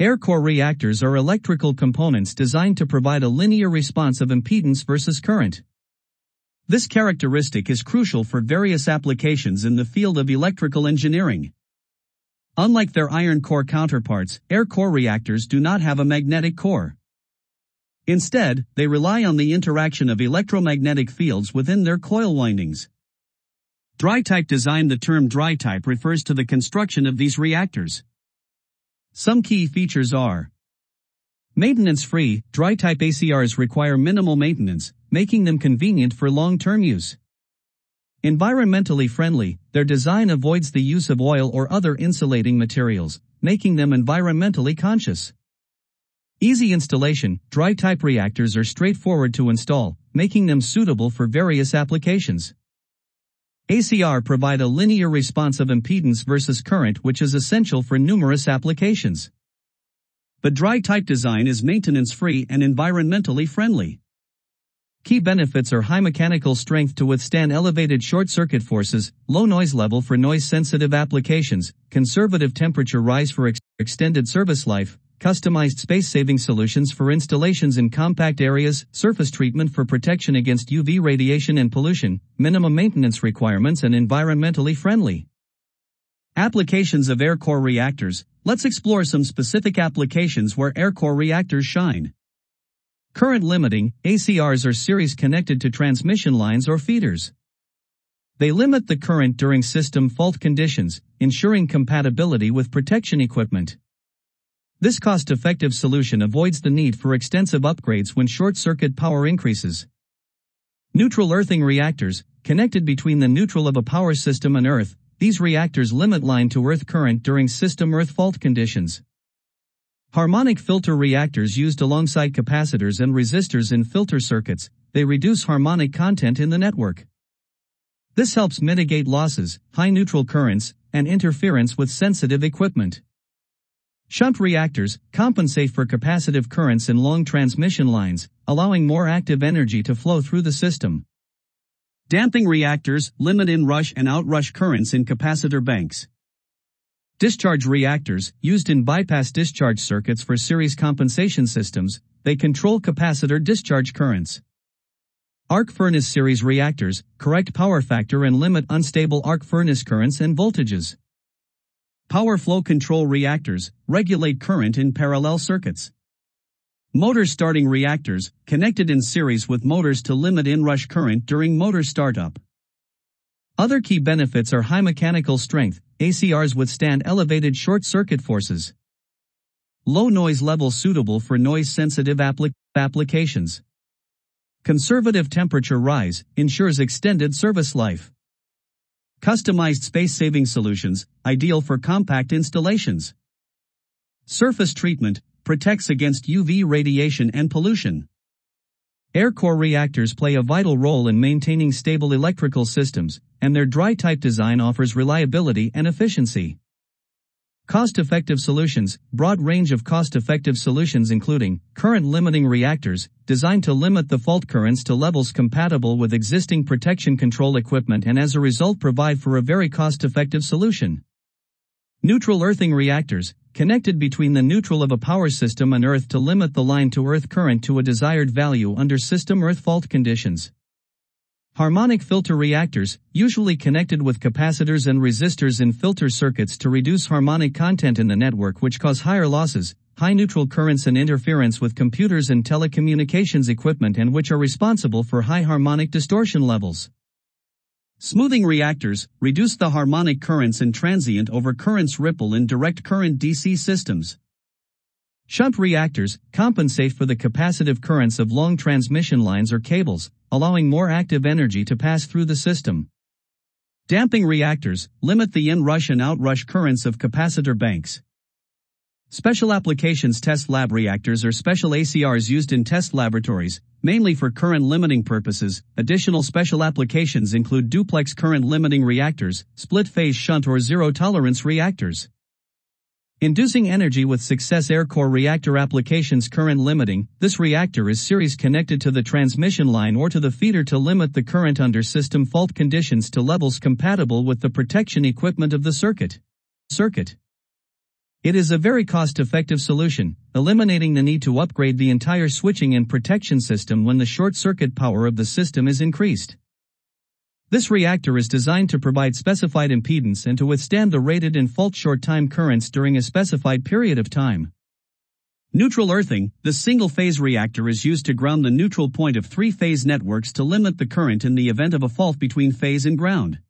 Air core reactors are electrical components designed to provide a linear response of impedance versus current. This characteristic is crucial for various applications in the field of electrical engineering. Unlike their iron core counterparts, air core reactors do not have a magnetic core. Instead, they rely on the interaction of electromagnetic fields within their coil windings. Dry type design The term dry type refers to the construction of these reactors. Some key features are Maintenance-free, dry-type ACRs require minimal maintenance, making them convenient for long-term use. Environmentally friendly, their design avoids the use of oil or other insulating materials, making them environmentally conscious. Easy installation, dry-type reactors are straightforward to install, making them suitable for various applications. ACR provide a linear response of impedance versus current which is essential for numerous applications. The dry type design is maintenance free and environmentally friendly. Key benefits are high mechanical strength to withstand elevated short circuit forces, low noise level for noise sensitive applications, conservative temperature rise for ex- extended service life, customized space-saving solutions for installations in compact areas, surface treatment for protection against UV radiation and pollution, minimum maintenance requirements and environmentally friendly. Applications of air core reactors. Let's explore some specific applications where air core reactors shine. Current limiting, ACRs are series connected to transmission lines or feeders. They limit the current during system fault conditions, ensuring compatibility with protection equipment. This cost-effective solution avoids the need for extensive upgrades when short-circuit power increases. Neutral earthing reactors, connected between the neutral of a power system and earth, these reactors limit line to earth current during system earth fault conditions. Harmonic filter reactors used alongside capacitors and resistors in filter circuits, they reduce harmonic content in the network. This helps mitigate losses, high neutral currents, and interference with sensitive equipment. Shunt reactors compensate for capacitive currents in long transmission lines, allowing more active energy to flow through the system. Damping reactors limit in-rush and out-rush currents in capacitor banks. Discharge reactors, used in bypass discharge circuits for series compensation systems, they control capacitor discharge currents. Arc furnace series reactors correct power factor and limit unstable arc furnace currents and voltages. Power flow control reactors regulate current in parallel circuits. Motor starting reactors connected in series with motors to limit inrush current during motor startup. Other key benefits are high mechanical strength, ACRs withstand elevated short circuit forces. Low noise level suitable for noise sensitive applic- applications. Conservative temperature rise ensures extended service life. Customized space-saving solutions, ideal for compact installations. Surface treatment, protects against UV radiation and pollution. Air core reactors play a vital role in maintaining stable electrical systems, and their dry-type design offers reliability and efficiency. Cost-effective solutions, broad range of cost-effective solutions including current-limiting reactors, designed to limit the fault currents to levels compatible with existing protection control equipment and as a result provide for a very cost-effective solution. Neutral earthing reactors, connected between the neutral of a power system and earth to limit the line to earth current to a desired value under system earth fault conditions. Harmonic filter reactors, usually connected with capacitors and resistors in filter circuits to reduce harmonic content in the network which cause higher losses, high neutral currents and interference with computers and telecommunications equipment and which are responsible for high harmonic distortion levels. Smoothing reactors reduce the harmonic currents in transient over currents ripple in direct current DC systems. Shunt reactors compensate for the capacitive currents of long transmission lines or cables, allowing more active energy to pass through the system. Damping reactors limit the in-rush and out-rush currents of capacitor banks. Special applications test lab reactors are special ACRs used in test laboratories, mainly for current limiting purposes. Additional special applications include duplex current limiting reactors, split phase shunt or zero tolerance reactors. Inducing energy with success air core reactor applications current limiting, this reactor is series connected to the transmission line or to the feeder to limit the current under system fault conditions to levels compatible with the protection equipment of the circuit. Circuit. It is a very cost-effective solution, eliminating the need to upgrade the entire switching and protection system when the short circuit power of the system is increased. This reactor is designed to provide specified impedance and to withstand the rated and fault short time currents during a specified period of time. Neutral earthing, the single-phase reactor is used to ground the neutral point of three-phase networks to limit the current in the event of a fault between phase and ground.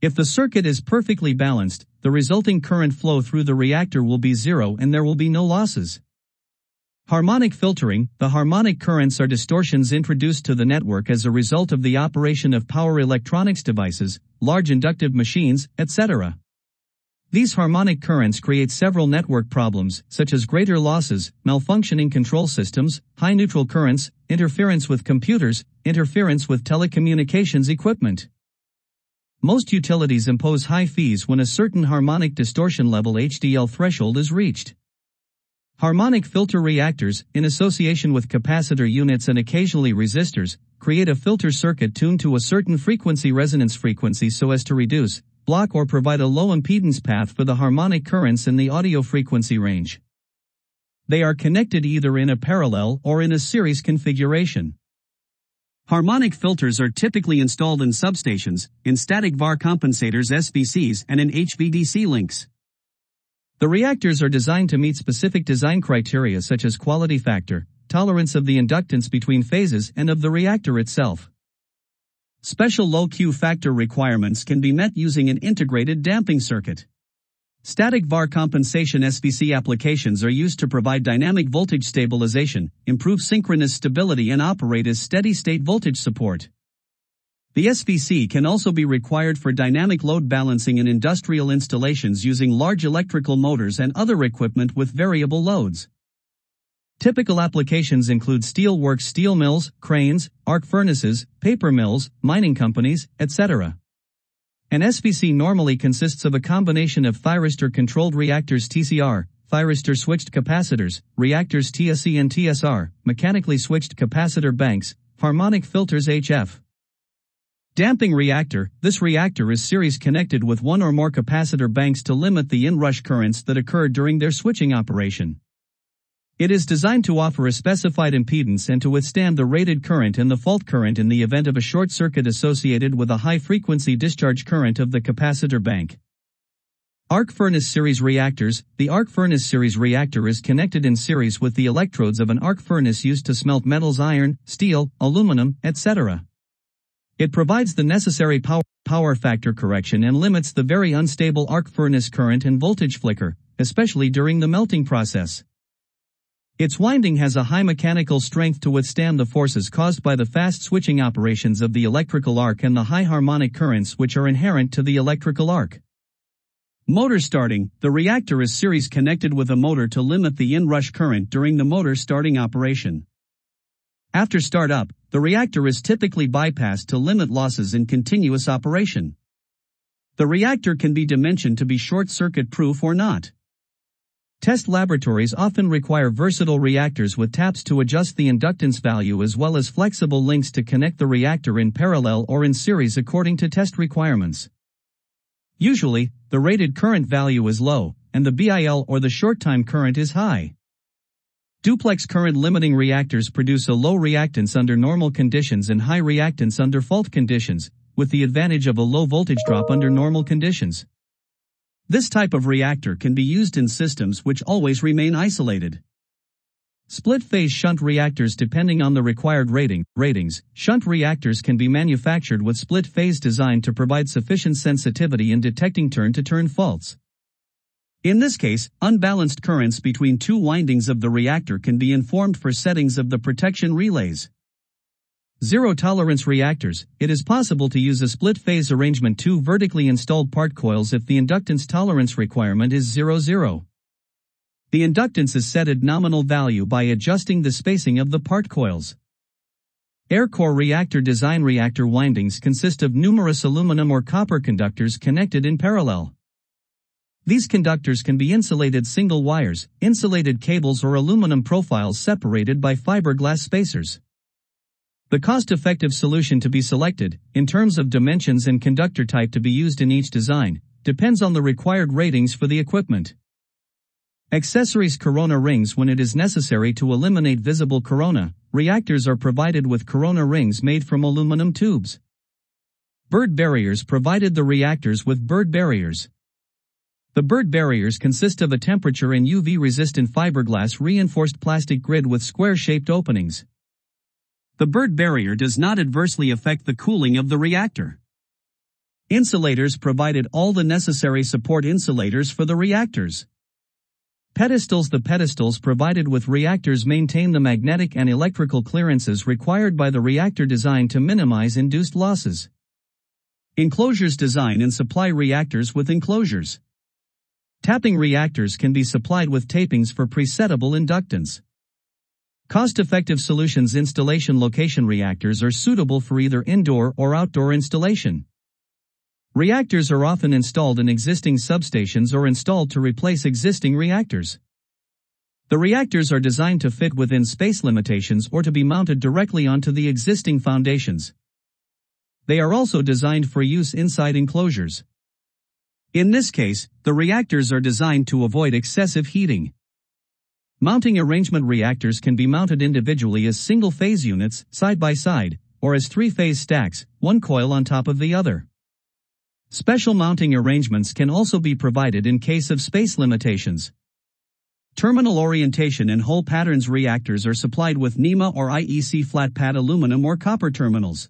If the circuit is perfectly balanced, the resulting current flow through the reactor will be zero and there will be no losses. Harmonic filtering, the harmonic currents are distortions introduced to the network as a result of the operation of power electronics devices, large inductive machines, etc. These harmonic currents create several network problems, such as greater losses, malfunctioning control systems, high neutral currents, interference with computers, interference with telecommunications equipment. Most utilities impose high fees when a certain harmonic distortion level HDL threshold is reached. Harmonic filter reactors, in association with capacitor units and occasionally resistors, create a filter circuit tuned to a certain frequency resonance frequency so as to reduce, block or provide a low impedance path for the harmonic currents in the audio frequency range. They are connected either in a parallel or in a series configuration. Harmonic filters are typically installed in substations, in static VAR compensators SVCs and in HVDC links. The reactors are designed to meet specific design criteria such as quality factor, tolerance of the inductance between phases and of the reactor itself. Special low Q factor requirements can be met using an integrated damping circuit. Static VAR compensation SVC applications are used to provide dynamic voltage stabilization, improve synchronous stability and operate as steady-state voltage support. The SVC can also be required for dynamic load balancing in industrial installations using large electrical motors and other equipment with variable loads. Typical applications include steelworks steel mills, cranes, arc furnaces, paper mills, mining companies, etc. An SVC normally consists of a combination of thyristor-controlled reactors TCR, thyristor-switched capacitors, reactors TSC and TSR, mechanically switched capacitor banks, harmonic filters HF. Damping reactor, this reactor is series connected with one or more capacitor banks to limit the inrush currents that occur during their switching operation. It is designed to offer a specified impedance and to withstand the rated current and the fault current in the event of a short circuit associated with a high frequency discharge current of the capacitor bank. Arc furnace series reactors The arc furnace series reactor is connected in series with the electrodes of an arc furnace used to smelt metals iron, steel, aluminum, etc. It provides the necessary power, power factor correction and limits the very unstable arc furnace current and voltage flicker, especially during the melting process. Its winding has a high mechanical strength to withstand the forces caused by the fast switching operations of the electrical arc and the high harmonic currents which are inherent to the electrical arc. Motor starting, the reactor is series connected with a motor to limit the inrush current during the motor starting operation. After startup, the reactor is typically bypassed to limit losses in continuous operation. The reactor can be dimensioned to be short circuit proof or not. Test laboratories often require versatile reactors with taps to adjust the inductance value as well as flexible links to connect the reactor in parallel or in series according to test requirements. Usually, the rated current value is low, and the BIL or the short time current is high. Duplex current limiting reactors produce a low reactance under normal conditions and high reactance under fault conditions, with the advantage of a low voltage drop under normal conditions. This type of reactor can be used in systems which always remain isolated. Split-phase shunt reactors depending on the required rating, ratings, shunt reactors can be manufactured with split-phase design to provide sufficient sensitivity in detecting turn-to-turn faults. In this case, unbalanced currents between two windings of the reactor can be informed for settings of the protection relays. Zero tolerance reactors, it is possible to use a split phase arrangement two vertically installed part coils if the inductance tolerance requirement is 00. zero. The inductance is set at nominal value by adjusting the spacing of the part coils. Air core reactor design reactor windings consist of numerous aluminum or copper conductors connected in parallel. These conductors can be insulated single wires, insulated cables or aluminum profiles separated by fiberglass spacers. The cost-effective solution to be selected, in terms of dimensions and conductor type to be used in each design, depends on the required ratings for the equipment. Accessories corona rings when it is necessary to eliminate visible corona. Reactors are provided with corona rings made from aluminum tubes. Bird barriers provided the reactors with bird barriers. The bird barriers consist of a temperature and UV resistant fiberglass reinforced plastic grid with square shaped openings. The bird barrier does not adversely affect the cooling of the reactor. Insulators provided all the necessary support insulators for the reactors. Pedestals The pedestals provided with reactors maintain the magnetic and electrical clearances required by the reactor design to minimize induced losses. Enclosures design and supply reactors with enclosures. Tapping reactors can be supplied with tapings for presettable inductance. Cost-effective solutions installation location reactors are suitable for either indoor or outdoor installation. Reactors are often installed in existing substations or installed to replace existing reactors. The reactors are designed to fit within space limitations or to be mounted directly onto the existing foundations. They are also designed for use inside enclosures. In this case, the reactors are designed to avoid excessive heating. Mounting arrangement reactors can be mounted individually as single-phase units, side by side, or as three-phase stacks, one coil on top of the other. Special mounting arrangements can also be provided in case of space limitations. Terminal orientation and hole patterns reactors are supplied with NEMA or IEC flat pad aluminum or copper terminals.